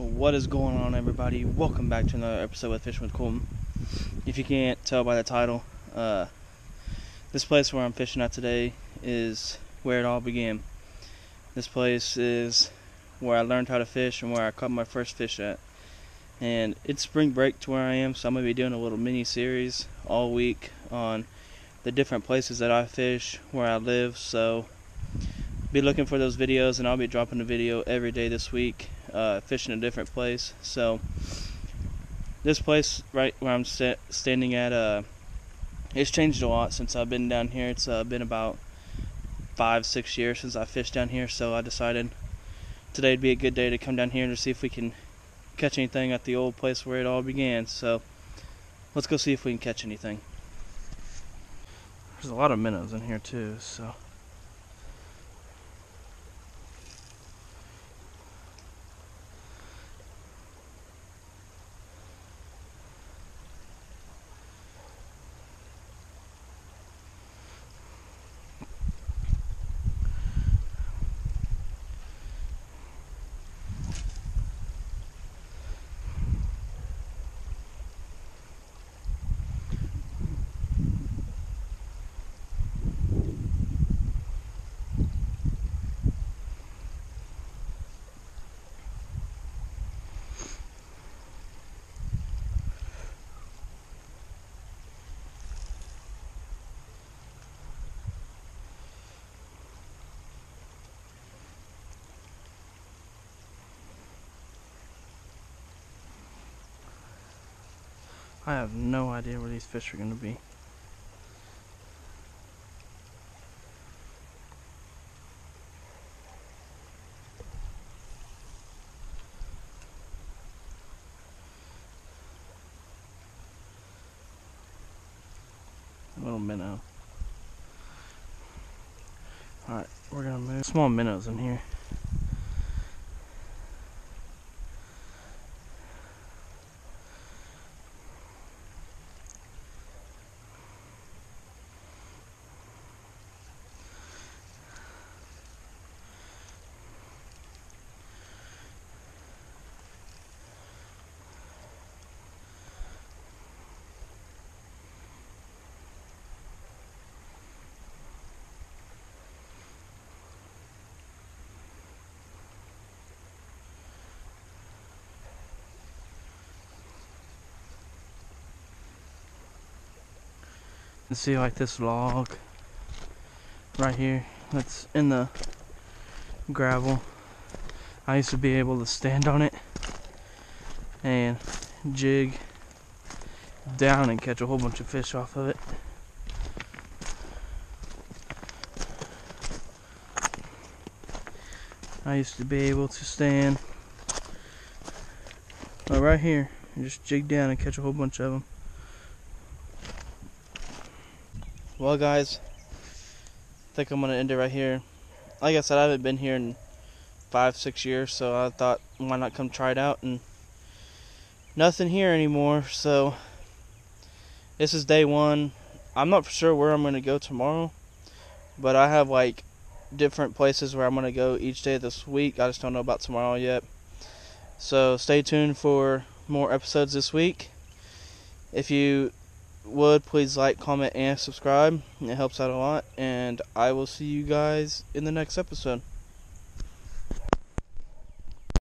What is going on, everybody? Welcome back to another episode with Fishing with Kolten. If you can't tell by the title, uh, this place where I'm fishing at today is where it all began. This place is where I learned how to fish and where I caught my first fish at. And it's spring break to where I am, so I'm going to be doing a little mini series all week on the different places that I fish, where I live. So be looking for those videos, and I'll be dropping a video every day this week, uh, fishing a different place. So this place right where I'm st- standing at, uh, it's changed a lot since I've been down here. It's uh, been about five, six years since I fished down here, so I decided today'd be a good day to come down here to see if we can catch anything at the old place where it all began. So let's go see if we can catch anything. There's a lot of minnows in here too, so. I have no idea where these fish are going to be. A little minnow. Alright, we're gonna move small minnows in here. And see like this log right here that's in the gravel. I used to be able to stand on it and jig down and catch a whole bunch of fish off of it. I used to be able to stand right here and just jig down and catch a whole bunch of them well guys I think I'm gonna end it right here. Like I said I haven't been here in five six years so I thought why not come try it out? And nothing here anymore so this is day one. I'm not sure where I'm gonna go tomorrow but I have like different places where I'm gonna go each day this week. I just don't know about tomorrow yet. So stay tuned for more episodes this week. If you would, please like, comment, and subscribe. It helps out a lot. And I will see you guys in the next episode.